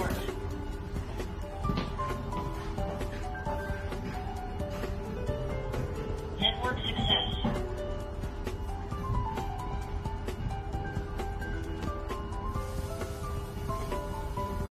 Accessing